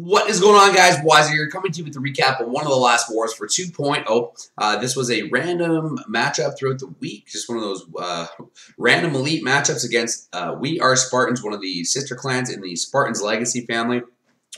What is going on, guys? Wazzy here, coming to you with the recap of one of the last wars for 2.0. Uh, this was a random matchup throughout the week, just one of those uh, random elite matchups against uh, We Are Spartans, one of the sister clans in the Spartans Legacy family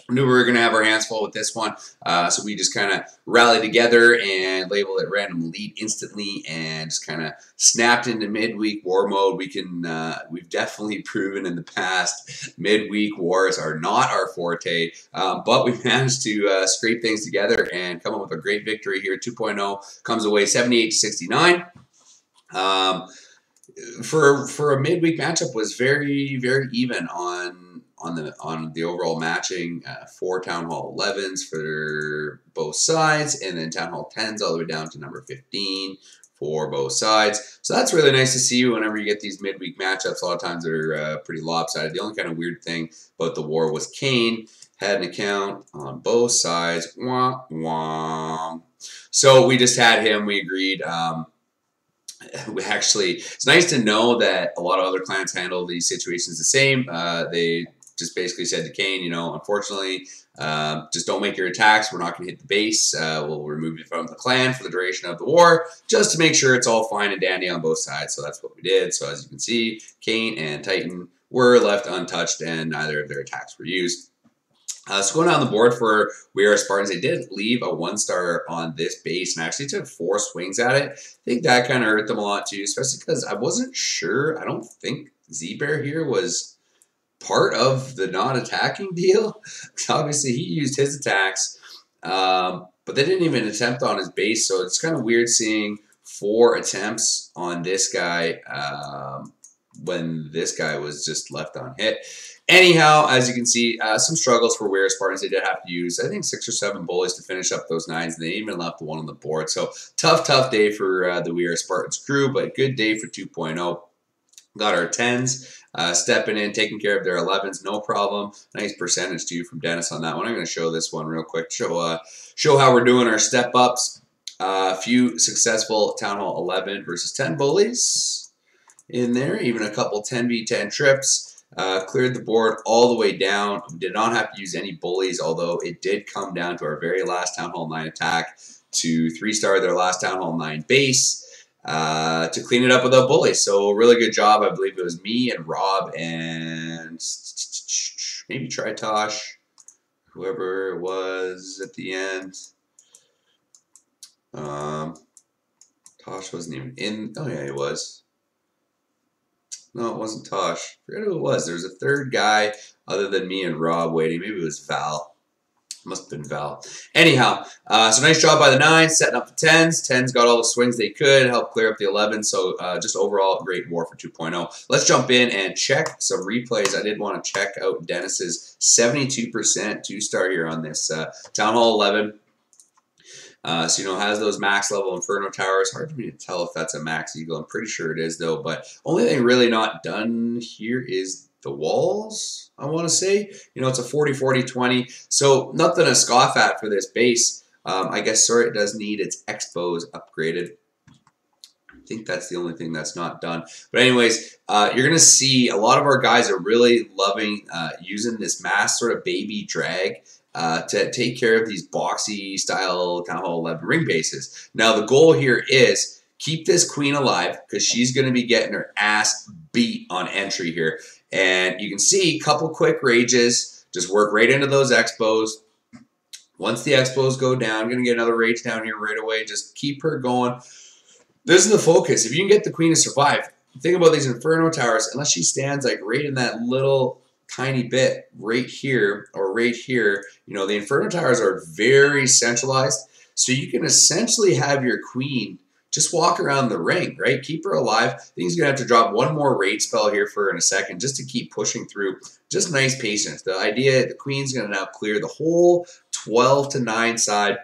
knew we were going to have our hands full with this one, uh, so we just kind of rallied together and labeled it random lead instantly, and just kind of snapped into midweek war mode. We can, uh, we've definitely proven in the past midweek wars are not our forte, um, but we managed to uh, scrape things together and come up with a great victory here. 2.0 comes away 78 to 69. Um, for for a midweek matchup was very very even on on the on the overall matching uh, four town hall 11s for both sides and then town hall 10s all the way down to number 15 for both sides. So that's really nice to see whenever you get these midweek matchups. A lot of times they're uh, pretty lopsided. The only kind of weird thing about the war was kane had an account on both sides. Wah, wah. so we just had him. We agreed. Um, we actually it's nice to know that a lot of other clients handle these situations the same. Uh, they just basically said to Kane, you know, unfortunately, uh, just don't make your attacks. We're not going to hit the base. Uh, we'll remove you from the clan for the duration of the war, just to make sure it's all fine and dandy on both sides. So that's what we did. So as you can see, Kane and Titan were left untouched, and neither of their attacks were used. Uh, so going down the board for We Are Spartans, they did leave a one star on this base and actually took four swings at it. I think that kind of hurt them a lot too, especially because I wasn't sure. I don't think Z Bear here was part of the not attacking deal. Obviously, he used his attacks, um, but they didn't even attempt on his base. So it's kind of weird seeing four attempts on this guy um, when this guy was just left on hit. Anyhow, as you can see, uh, some struggles for Weir Spartans. They did have to use, I think, six or seven bullies to finish up those nines, and they even left one on the board. So tough, tough day for uh, the Weir Spartans crew, but good day for 2.0. Got our 10s uh, stepping in, taking care of their 11s, no problem. Nice percentage too from Dennis on that one. I'm going to show this one real quick. Show uh, show how we're doing our step ups. A uh, few successful Town Hall 11 versus 10 bullies in there. Even a couple 10v10 trips. Uh, cleared the board all the way down. Did not have to use any bullies, although it did come down to our very last Town Hall 9 attack to three-star their last Town Hall 9 base uh, to clean it up without bullies. So really good job. I believe it was me and Rob and maybe Tritosh, whoever it was at the end. Um, Tosh wasn't even in. Oh yeah, he was. No, it wasn't Tosh. I forget who it was. There was a third guy other than me and Rob waiting. Maybe it was Val. Must have been Val. Anyhow, uh, so nice job by the nines, setting up the tens. Tens got all the swings they could, help clear up the 11. So uh, just overall, great war for 2.0. Let's jump in and check some replays. I did want to check out Dennis's 72% two-star here on this uh, Town Hall 11. Uh, so, you know, has those max level Inferno Towers. Hard for me to tell if that's a max Eagle. I'm pretty sure it is, though. But only thing really not done here is the walls, I want to say. You know, it's a 40, 40, 20. So nothing to scoff at for this base. Um, I guess, sorry, it does need its expos upgraded. I think that's the only thing that's not done. But anyways, uh, you're going to see a lot of our guys are really loving uh, using this mass sort of baby drag uh, to take care of these boxy style Town Hall 11 ring bases. Now, the goal here is keep this queen alive because she's going to be getting her ass beat on entry here. And you can see a couple quick rages, just work right into those expos. Once the expos go down, I'm going to get another rage down here right away. Just keep her going. This is the focus. If you can get the queen to survive, think about these Inferno Towers, unless she stands like right in that little tiny bit right here or right here, you know, the Inferno Towers are very centralized. So you can essentially have your queen just walk around the ring, right? Keep her alive. I think he's going to have to drop one more rage spell here for in a second just to keep pushing through. Just nice patience. The idea, the queen's going to now clear the whole 12 to 9 side,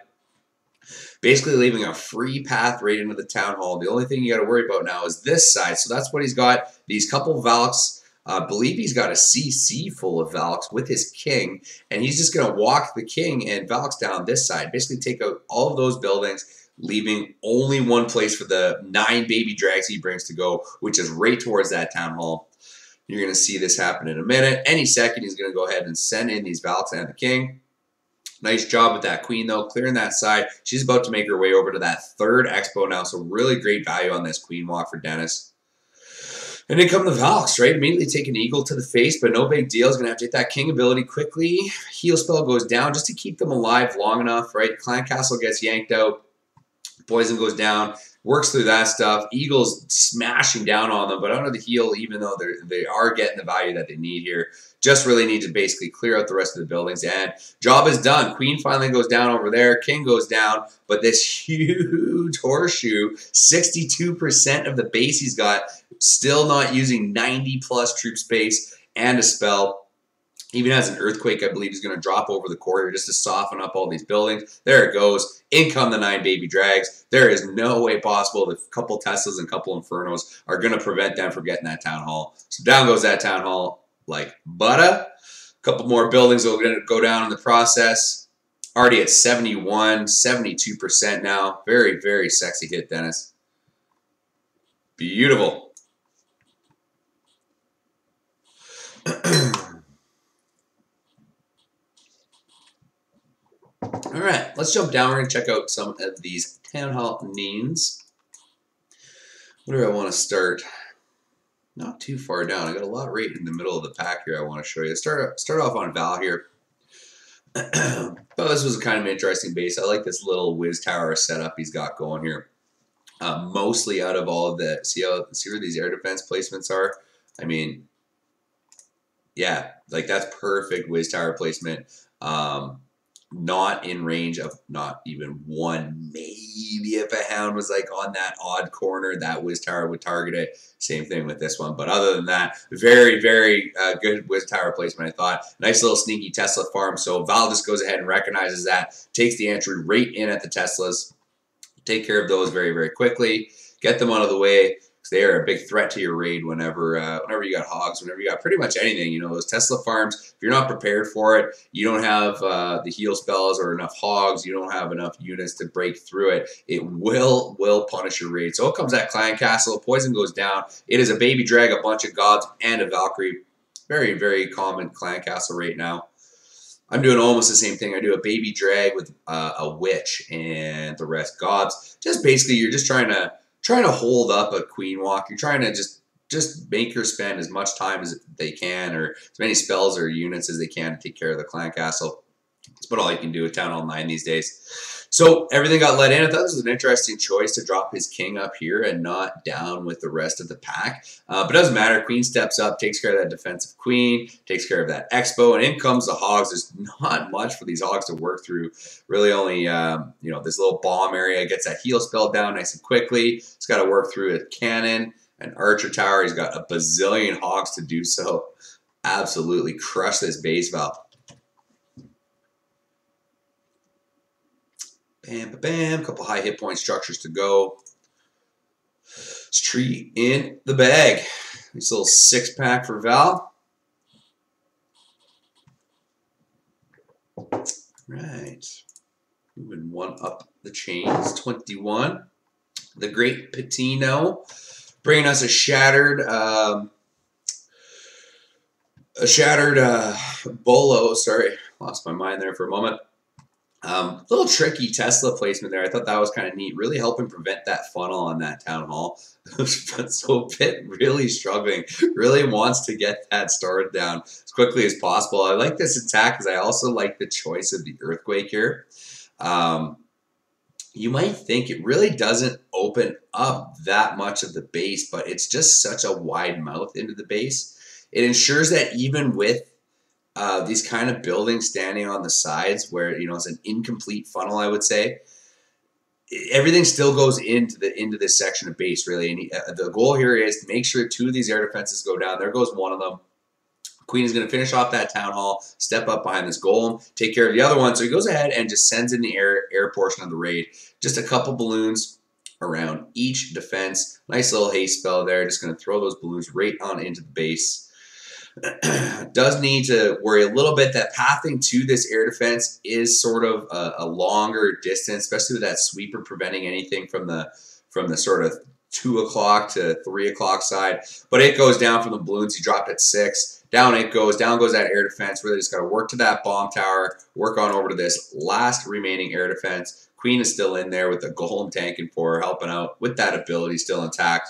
basically leaving a free path right into the town hall. The only thing you got to worry about now is this side. So that's what he's got. These couple Valks. I uh, believe he's got a CC full of Valks with his king, and he's just going to walk the king and Valks down this side, basically take out all of those buildings, leaving only one place for the nine baby drags he brings to go, which is right towards that town hall. You're going to see this happen in a minute. Any second, he's going to go ahead and send in these Valks and the King. Nice job with that queen, though, clearing that side. She's about to make her way over to that third expo now, so really great value on this queen walk for Dennis. And then come the Valks, right? Immediately take an eagle to the face, but no big deal. He's going to have to hit that king ability quickly. Heal spell goes down just to keep them alive long enough, right? Clan Castle gets yanked out. Poison goes down works through that stuff. Eagles smashing down on them, but under the heal, even though they're, they are getting the value that they need here, just really need to basically clear out the rest of the buildings. And job is done. Queen finally goes down over there. King goes down, but this huge horseshoe, 62% of the base he's got, still not using 90 plus troop space and a spell even as an earthquake, I believe, he's going to drop over the core just to soften up all these buildings. There it goes. In come the nine baby drags. There is no way possible that a couple Teslas and a couple Infernos are going to prevent them from getting that town hall. So down goes that town hall like butter. A couple more buildings will go down in the process. Already at 71, 72% now. Very, very sexy hit, Dennis. Beautiful. All right, let's jump down. We're going to check out some of these Town Hall names. Where do I want to start? Not too far down. I got a lot right in the middle of the pack here I want to show you. Start, start off on Val here. Thought this was a kind of interesting base. I like this little Wiz Tower setup he's got going here. Uh, mostly out of all of the, see how, see where these air defense placements are? I mean, yeah, like that's perfect Wiz Tower placement. Um, not in range of not even one. Maybe if a hound was like on that odd corner, that Wiz Tower would target it. Same thing with this one. But other than that, very, very uh, good Wiz Tower placement, I thought. Nice little sneaky Tesla farm. So Val just goes ahead and recognizes that, takes the entry right in at the Teslas, take care of those very, very quickly, get them out of the way they are a big threat to your raid whenever uh, whenever you got hogs, whenever you got pretty much anything. You know, those Tesla farms, if you're not prepared for it, you don't have uh, the heal spells or enough hogs, you don't have enough units to break through it, it will will punish your raid. So it comes at Clan Castle, poison goes down. It is a baby drag, a bunch of gods, and a Valkyrie. Very, very common Clan Castle right now. I'm doing almost the same thing. I do a baby drag with uh, a witch and the rest gods. Just basically, you're just trying to trying to hold up a queen walk. You're trying to just just make her spend as much time as they can, or as many spells or units as they can to take care of the clan castle. That's about all you can do with Town Hall 9 these days. So everything got let in. I thought this was an interesting choice to drop his king up here and not down with the rest of the pack. Uh, but doesn't matter. Queen steps up, takes care of that defensive queen, takes care of that expo, and in comes the hogs. There's not much for these hogs to work through. Really only, um, you know, this little bomb area gets that heal spell down nice and quickly. It's got to work through a cannon, an archer tower. He's got a bazillion hogs to do so. Absolutely crush this base Val. Bam, bam, bam. Couple high hit point structures to go. It's tree in the bag. This little six pack for Val. Right. Moving one up the chains. 21. The Great Patino. Bringing us a shattered, um, a shattered uh, Bolo. Sorry, lost my mind there for a moment. Um, little tricky Tesla placement there. I thought that was kind of neat. Really helping prevent that funnel on that town hall. so Pitt really struggling. Really wants to get that started down as quickly as possible. I like this attack because I also like the choice of the earthquake here. Um, you might think it really doesn't open up that much of the base, but it's just such a wide mouth into the base. It ensures that even with uh, these kind of buildings standing on the sides where you know it's an incomplete funnel i would say everything still goes into the into this section of base really. And he, uh, the goal here is to make sure two of these air defenses go down. There goes one of them. Queen is going to finish off that town hall step up behind this golem take care of the other one. So he goes ahead and just sends in the air air portion of the raid. Just a couple balloons around each defense. Nice little haste spell there. Just going to throw those balloons right on into the base does need to worry a little bit that pathing to this air defense is sort of a, a, longer distance, especially with that sweeper preventing anything from the from the sort of two o'clock to three o'clock side. But it goes down from the balloons. He dropped at six. Down it goes. Down goes that air defense. Really just got to work to that bomb tower. Work on over to this last remaining air defense. Queen is still in there with the golem tanking for helping out with that ability still intact.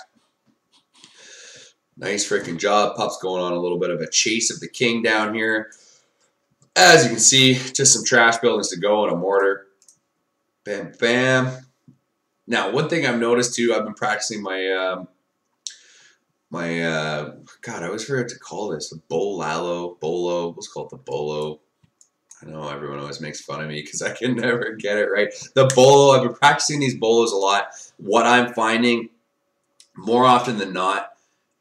Nice freaking job. Pup's going on a little bit of a chase of the king down here. As you can see, just some trash buildings to go and a mortar. Bam, bam. Now, one thing I've noticed too, I've been practicing my um, my uh, God, I always forget to call this the bolalo, bolo. What's called the bolo? I know everyone always makes fun of me because I can never get it right. The bolo. I've been practicing these bolos a lot. What I'm finding more often than not,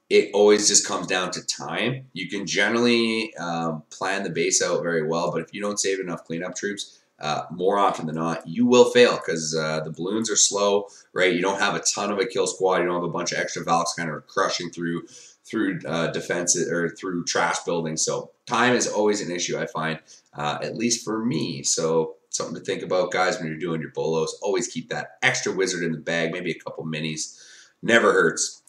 it always just comes down to time. You can generally um, plan the base out very well, but if you don't save enough cleanup troops, uh, more often than not, you will fail because uh, the balloons are slow, right? You don't have a ton of a kill squad. You don't have a bunch of extra Valks kind of crushing through through uh, defenses or through trash buildings. So time is always an issue, I find, uh, at least for me. So something to think about, guys, when you're doing your bolos. Always keep that extra wizard in the bag, maybe a couple minis. Never hurts.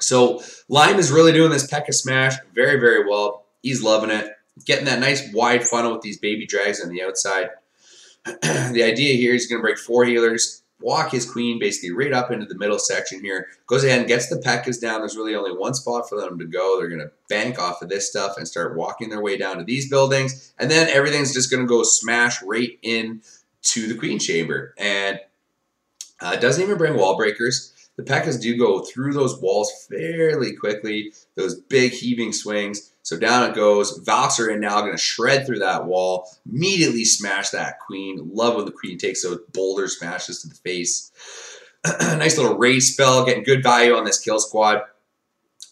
So Lime is really doing this P.E.K.K.A. smash very, very well. He's loving it. Getting that nice wide funnel with these baby drags on the outside. the idea here is going to break four healers, walk his queen basically right up into the middle section here. Goes ahead and gets the P.E.K.K.As down. There's really only one spot for them to go. They're going to bank off of this stuff and start walking their way down to these buildings. And then everything's just going to go smash right in to the queen chamber. And uh, doesn't even bring wall breakers. The P.E.K.K.As do go through those walls fairly quickly, those big heaving swings. So down it goes. Valks are in now, going to shred through that wall, immediately smash that queen. Love when the queen takes those boulder smashes to the face. nice little rage spell, getting good value on this kill squad.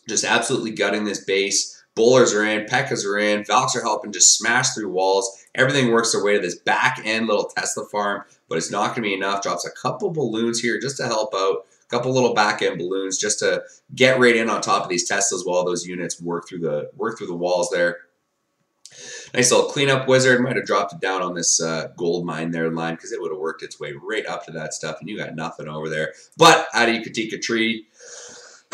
Just absolutely gutting this base. Bowlers are in, P.E.K.K.As are in, Valks are helping just smash through walls. Everything works their way to this back end little Tesla farm, but it's not going to be enough. Drops a couple balloons here just to help out couple little back end balloons just to get right in on top of these Teslas while those units work through the work through the walls there. Nice little cleanup wizard. Might have dropped it down on this uh, gold mine there line because it would have worked its way right up to that stuff, and you got nothing over there. But out of Yucateca tree,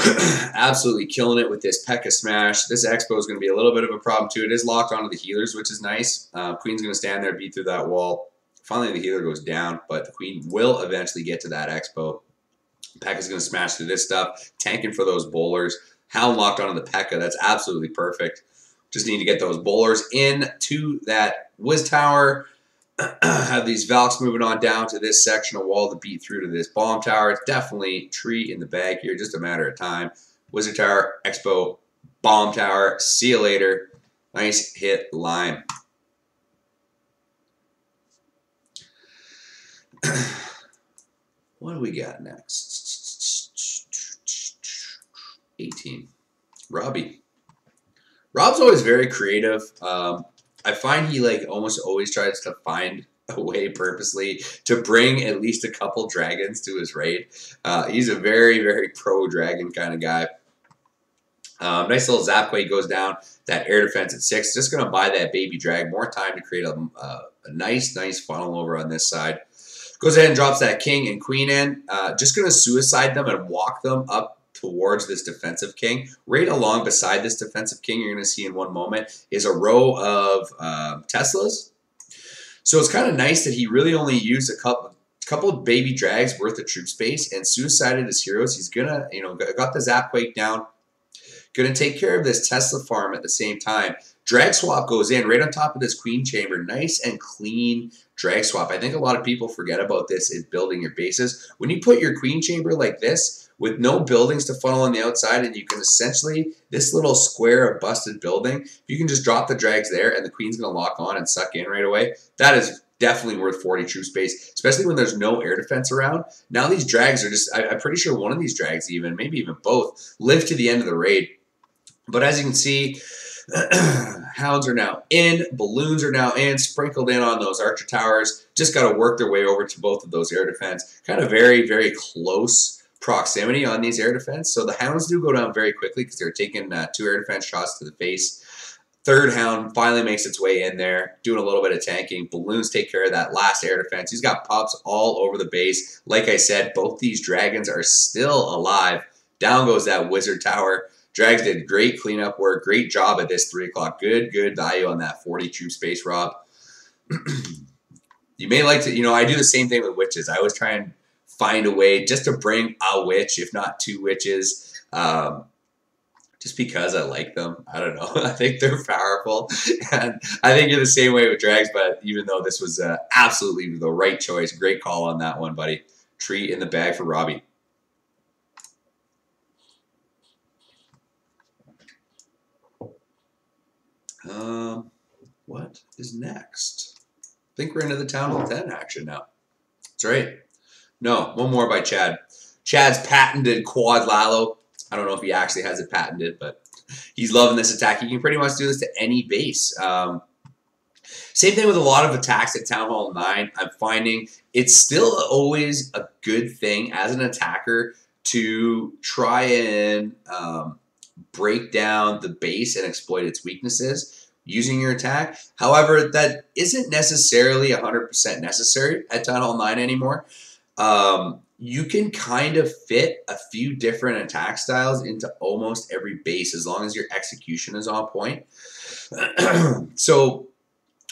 absolutely killing it with this P.E.K.K.A. smash. This Expo is going to be a little bit of a problem too. It is locked onto the healers, which is nice. Uh, Queen's going to stand there, beat through that wall. Finally, the healer goes down, but the Queen will eventually get to that Expo. P.E.K.K.A. is going to smash through this stuff, tanking for those bowlers. Hound locked onto the P.E.K.K.A. That's absolutely perfect. Just need to get those bowlers into that Wiz Tower. Have these Valks moving on down to this section of wall to beat through to this bomb tower. It's definitely tree in the bag here, just a matter of time. Wizard Tower, Expo, Bomb Tower. See you later. Nice hit line. What do we got next? 18. Robbie. Rob's always very creative. Um, I find he like almost always tries to find a way purposely to bring at least a couple dragons to his raid. Uh, he's a very, very pro dragon kind of guy. Um, nice little Zapquake goes down. That air defense at six. Just going to buy that baby drag. More time to create a, uh, a nice, nice funnel over on this side. Goes ahead and drops that king and queen in. Uh, just going to suicide them and walk them up towards this defensive king. Right along beside this defensive king, you're going to see in one moment, is a row of uh, Teslas. So it's kind of nice that he really only used a couple couple of baby drags worth of troop space and suicided his heroes. He's gonna, you know, got the Zapquake down. Gonna take care of this Tesla farm at the same time. Drag swap goes in right on top of this queen chamber. Nice and clean drag swap. I think a lot of people forget about this in building your bases. When you put your queen chamber like this, with no buildings to funnel on the outside, and you can essentially, this little square of busted building, you can just drop the drags there and the queen's going to lock on and suck in right away. That is definitely worth 40 troop space, especially when there's no air defense around. Now these drags are just, I, am pretty sure one of these drags even, maybe even both, live to the end of the raid. But as you can see, hounds are now in, balloons are now in, sprinkled in on those archer towers. Just got to work their way over to both of those air defense. Kind of very, very close proximity on these air defense. So the hounds do go down very quickly because they're taking uh, two air defense shots to the face. Third Hound finally makes its way in there, doing a little bit of tanking. Balloons take care of that last air defense. He's got pups all over the base. Like I said, both these dragons are still alive. Down goes that wizard tower. Drags did great cleanup work. Great job at this 3 o'clock. Good, good value on that 40 troop space, Rob. you may like to, you know, I do the same thing with witches. I always try and find a way just to bring a witch, if not two witches. Um, just because I like them. I don't know. I think they're powerful, and I think you're the same way with drags. But even though this was uh, absolutely the right choice, great call on that one, buddy. Treat in the bag for Robbie. Um, what is next? I think we're into the Town Hall 10 action now. That's right. No, one more by Chad. Chad's patented quad Lalo. I don't know if he actually has it patented, but he's loving this attack. He can pretty much do this to any base. Um, same thing with a lot of attacks at Town Hall 9. I'm finding it's still always a good thing as an attacker to try and um, break down the base and exploit its weaknesses using your attack. However, that isn't necessarily 100% necessary at Town Hall 9 anymore. Um, you can kind of fit a few different attack styles into almost every base as long as your execution is on point. so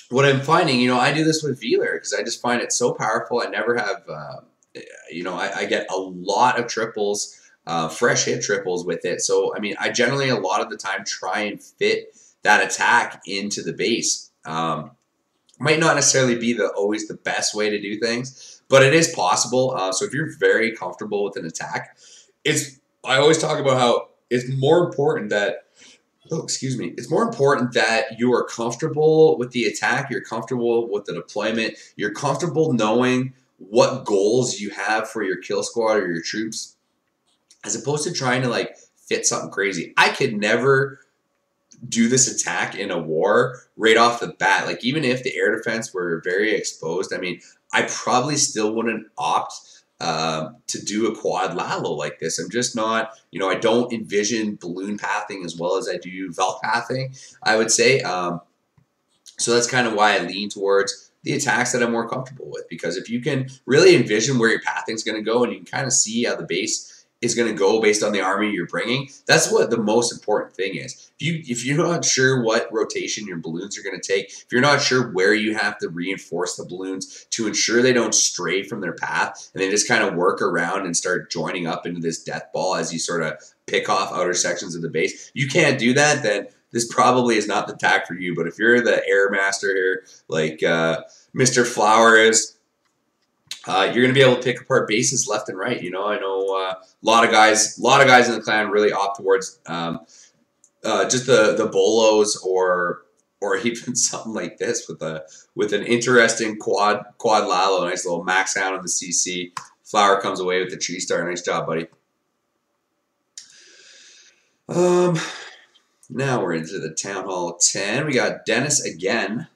what I'm finding, you know, I do this with Velar because I just find it so powerful. I never have, uh, you know, I, I, get a lot of triples, uh, fresh hit triples with it. So, I mean, I generally a lot of the time try and fit that attack into the base. Um, might not necessarily be the always the best way to do things, but it is possible. Uh, so if you're very comfortable with an attack, it's I always talk about how it's more important that oh excuse me it's more important that you are comfortable with the attack you're comfortable with the deployment you're comfortable knowing what goals you have for your kill squad or your troops as opposed to trying to like fit something crazy i could never do this attack in a war right off the bat like even if the air defense were very exposed i mean I probably still wouldn't opt uh, to do a quad Lalo like this. I'm just not, you know, I don't envision balloon pathing as well as I do Valk pathing, I would say. Um, so that's kind of why I lean towards the attacks that I'm more comfortable with. Because if you can really envision where your pathing is going to go and you can kind of see how the base is going to go based on the army you're bringing. That's what the most important thing is. If you if you're not sure what rotation your balloons are going to take, if you're not sure where you have to reinforce the balloons to ensure they don't stray from their path and they just kind of work around and start joining up into this death ball as you sort of pick off outer sections of the base, you can't do that. Then this probably is not the tack for you. But if you're the air master here, like uh, Mr. Flower is, uh, you're going to be able to pick apart bases left and right. You know, I know uh, a lot of guys, a lot of guys in the clan really opt towards um, uh, just the the bolos or or even something like this with a with an interesting quad quad lalo, nice little max out on the CC. Flower comes away with the tree star. Nice job, buddy. Um, now we're into the town hall ten. We got Dennis again.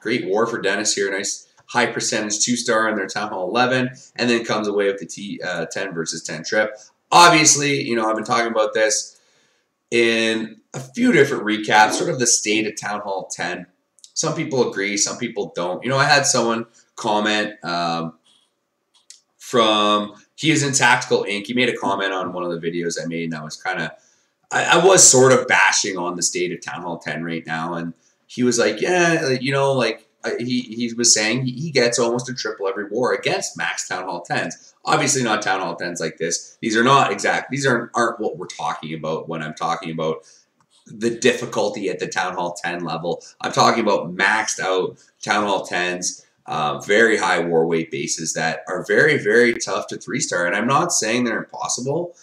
Great war for Dennis here. Nice high percentage two star in their Town Hall 11, and then comes away with the T uh, 10 versus 10 trip. Obviously, you know, I've been talking about this in a few different recaps, sort of the state of Town Hall 10. Some people agree, some people don't. You know, I had someone comment um, from, he is in Tactical Inc. He made a comment on one of the videos I made, and I was kind of, I, I was sort of bashing on the state of Town Hall 10 right now, and he was like, yeah, you know, like, he, he was saying he gets almost a triple every war against max Town Hall 10s. Obviously, not Town Hall 10s like this. These are not exact. These aren't, aren't what we're talking about when I'm talking about the difficulty at the Town Hall 10 level. I'm talking about maxed out Town Hall 10s, uh, very high war weight bases that are very, very tough to three star. And I'm not saying they're impossible.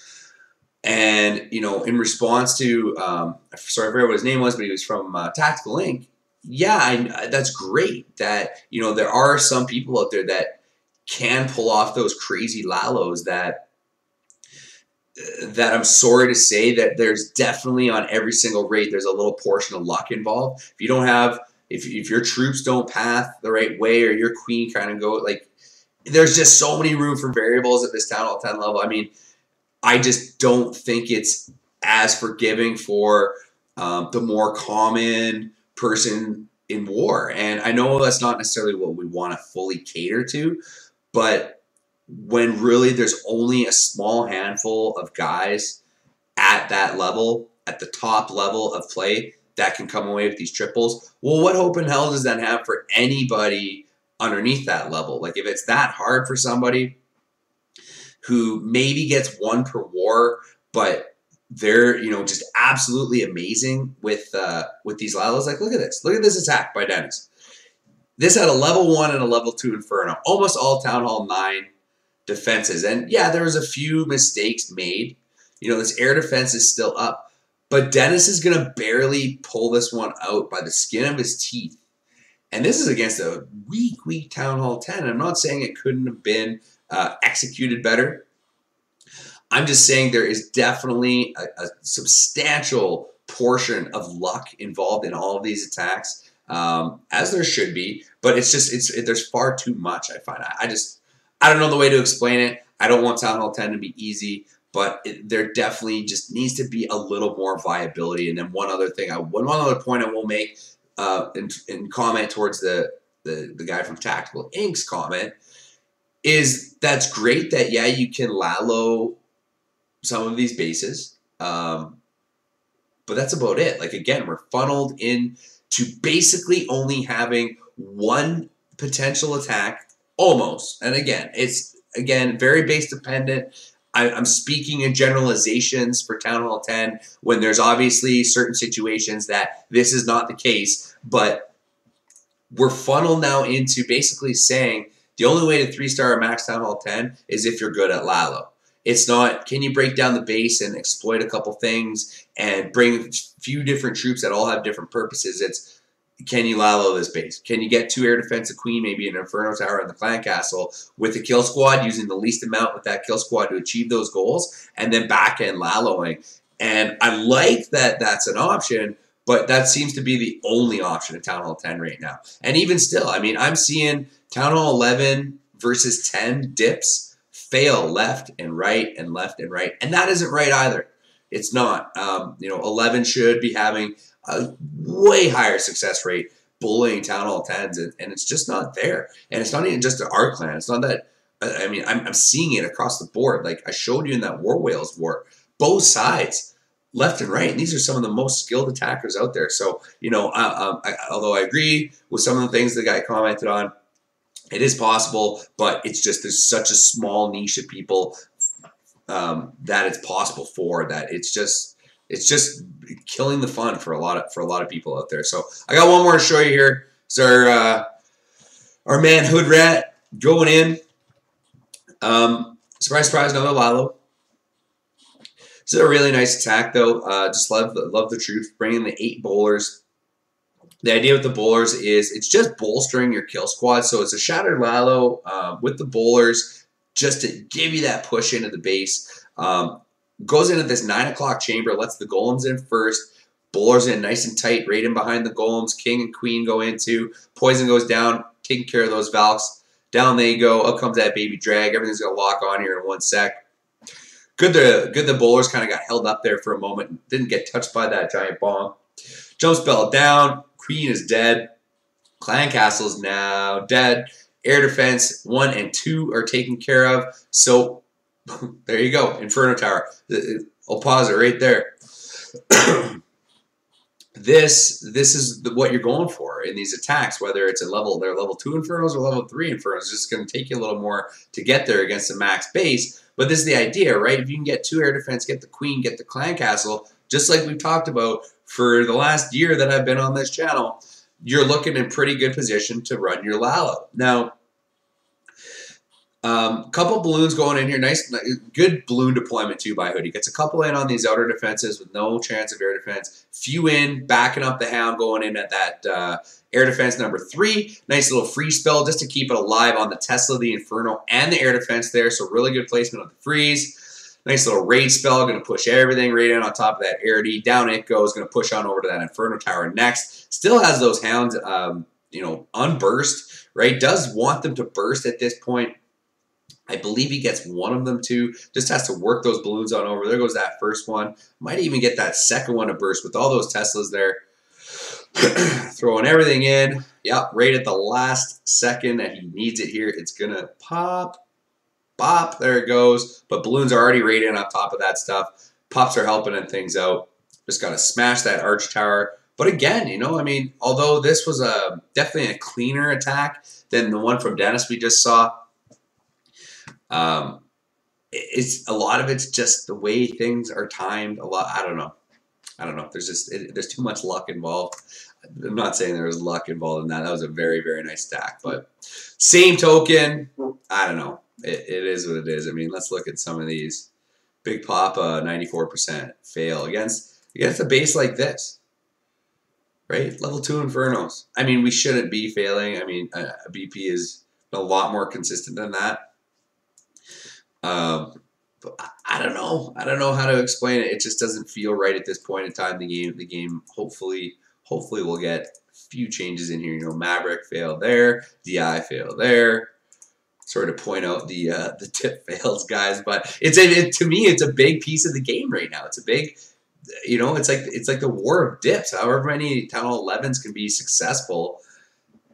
And, you know, in response to, um, sorry, I forget what his name was, but he was from uh, Tactical Inc yeah, I, that's great that, you know, there are some people out there that can pull off those crazy lalos that that I'm sorry to say that there's definitely on every single rate, there's a little portion of luck involved. If you don't have if, if your troops don't path the right way or your queen kind of go like there's just so many room for variables at this town hall 10 level. I mean, I just don't think it's as forgiving for um, the more common person in war. And I know that's not necessarily what we want to fully cater to, but when really there's only a small handful of guys at that level, at the top level of play, that can come away with these triples. Well, what hope in hell does that have for anybody underneath that level? Like, if it's that hard for somebody who maybe gets one per war, but they're you know just absolutely amazing with uh, with these Lalos. Like, look at this, look at this attack by Dennis. This had a level one and a level two Inferno, almost all Town Hall nine defenses, and yeah, there was a few mistakes made. You know, this air defense is still up, but Dennis is going to barely pull this one out by the skin of his teeth. And this is against a weak, weak Town Hall 10. I'm not saying it couldn't have been uh, executed better. I'm just saying there is definitely a, a, substantial portion of luck involved in all of these attacks, um, as there should be. But it's just it's it, there's far too much. I find I, I, just I don't know the way to explain it. I don't want Town Hall 10 to be easy, but it, there definitely just needs to be a little more viability. And then one other thing, I one, one other point I will make uh, in, in comment towards the, the the guy from Tactical Inks comment is that's great that yeah you can Lalo some of these bases. Um, but that's about it. Like again, we're funneled in to basically only having one potential attack almost. And again, it's again very base dependent. I, am speaking in generalizations for Town Hall 10 when there's obviously certain situations that this is not the case, but we're funneled now into basically saying the only way to three star a max Town Hall 10 is if you're good at Lalo. It's not can you break down the base and exploit a couple things and bring a few different troops that all have different purposes. It's can you Lalo this base? Can you get two air defense, a queen, maybe an Inferno Tower, and the clan castle with a kill squad using the least amount with that kill squad to achieve those goals, and then back end Laloing. And I like that that's an option, but that seems to be the only option in Town Hall 10 right now. And even still, I mean, I'm seeing Town Hall 11 versus 10 dips fail left and right and left and right. And that isn't right either. It's not. Um, you know, 11 should be having a way higher success rate bullying Town Hall 10s, and, and it's just not there. And it's not even just our clan. It's not that, I mean, I'm, I'm seeing it across the board. Like I showed you in that War Whales war, both sides left and right. And these are some of the most skilled attackers out there. So, you know, uh, um, I, although I agree with some of the things the guy commented on, it is possible, but it's just there's such a small niche of people um, that it's possible for that it's just it's just killing the fun for a lot of for a lot of people out there. So I got one more to show you here. It's our uh, our man Hood Rat going in. Um, surprise, surprise, another Lalo. This is a really nice attack though. Uh, just love love the troops bringing the eight bowlers the idea with the bowlers is it's just bolstering your kill squad. So it's a Shattered Lalo uh, with the bowlers just to give you that push into the base. Um, goes into this 9 o'clock chamber, lets the golems in first. Bowlers in nice and tight, right in behind the golems. King and queen go into. Poison goes down, taking care of those Valks. Down they go. Up comes that baby drag. Everything's going to lock on here in one sec. Good the good the bowlers kind of got held up there for a moment. Didn't get touched by that giant bomb. Jump spell down. Queen is dead. Clan Castle is now dead. Air Defense 1 and 2 are taken care of. So there you go. Inferno Tower. I'll pause it right there. this this is the, what you're going for in these attacks, whether it's a level, they're level 2 Infernos or level 3 Infernos. It's just going to take you a little more to get there against the max base. But this is the idea, right? If you can get two air defense, get the queen, get the clan castle, just like we've talked about for the last year that I've been on this channel, you're looking in pretty good position to run your Lalo. Now, um, couple balloons going in here. Nice, good balloon deployment too by Hoodie. Gets a couple in on these outer defenses with no chance of air defense. Few in, backing up the Hound, going in at that uh, air defense number three. Nice little freeze spell just to keep it alive on the Tesla, the Inferno, and the air defense there. So really good placement of the freeze. Nice little rage spell, going to push everything right in on top of that Arity. Down it goes, going to push on over to that Inferno Tower next. Still has those Hounds, um, you know, unburst, right? Does want them to burst at this point. I believe he gets one of them too. Just has to work those balloons on over. There goes that first one. Might even get that second one to burst with all those Teslas there. Throwing everything in. Yep, right at the last second that he needs it here. It's going to pop. Pop. There it goes. But balloons are already in on top of that stuff. Pops are helping and things out. Just got to smash that arch tower. But again, you know, I mean, although this was a definitely a cleaner attack than the one from Dennis we just saw, um, it's a lot of it's just the way things are timed. A lot, I don't know. I don't know. There's just it, there's too much luck involved. I'm not saying there was luck involved in that. That was a very very nice stack, but same token, I don't know. It, it is what it is. I mean, let's look at some of these. Big Papa, 94% fail against against a base like this, right? Level two Infernos. I mean, we shouldn't be failing. I mean, a BP is a lot more consistent than that. Um, but I don't know. I don't know how to explain it. It just doesn't feel right at this point in time. The game, the game. Hopefully, hopefully we'll get a few changes in here. You know, Maverick failed there. Di failed there. Sort of point out the uh, the dip fails, guys. But it's a, it, to me, it's a big piece of the game right now. It's a big, you know, it's like it's like the war of dips. However many town hall 11s can be successful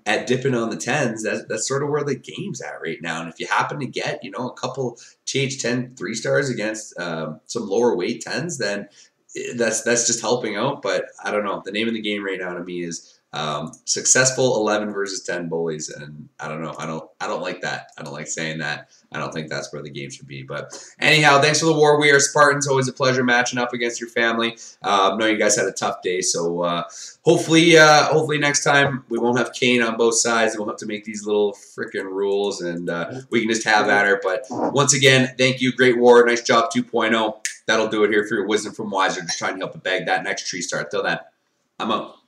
at dipping on the tens, that's, that's sort of where the game's at right now. And if you happen to get, you know, a couple TH10 three stars against um, some lower weight tens, then eh, that's that's just helping out. But I don't know. The name of the game right now to me is um, successful 11 versus 10 bullies, and I don't know. I don't. I don't like that. I don't like saying that. I don't think that's where the game should be. But anyhow, thanks for the war. We are Spartans. Always a pleasure matching up against your family. Uh, know you guys had a tough day, so uh, hopefully, uh, hopefully next time we won't have Kane on both sides, we'll have to make these little freaking rules, and uh, we can just have at her. But once again, thank you. Great war. Nice job 2.0. That'll do it here for your wisdom from Wiser. Just trying to help to bag that next tree star. Till then, I'm out.